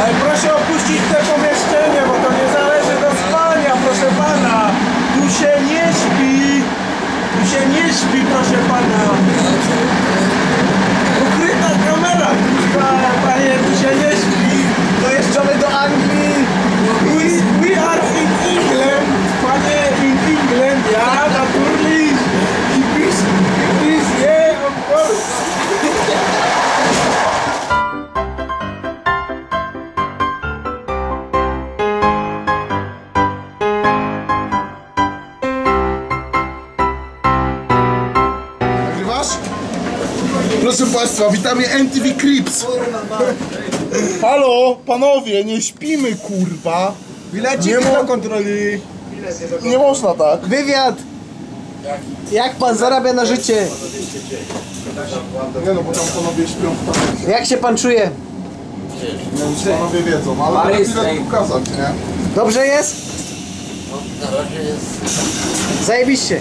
Ale proszę opuścić te pomieszczenie, bo to nie zależy do spania, proszę pana. Tu się nie śpi. Tu się nie śpi, proszę pana. Nagrywasz? Proszę Państwa, witamy MTV Crips. Halo, panowie, nie śpimy, kurwa. Bilecik Nie do kontroli. Nie można tak. Wywiad! Jak pan zarabia na życie? Nie no, bo tam panowie śpią w. Jak się pan czuje? Nie wiem, czy panowie wiedzą, ale lepiej lepiej pokazać, nie? Dobrze jest? Na razie jest Zajebiście.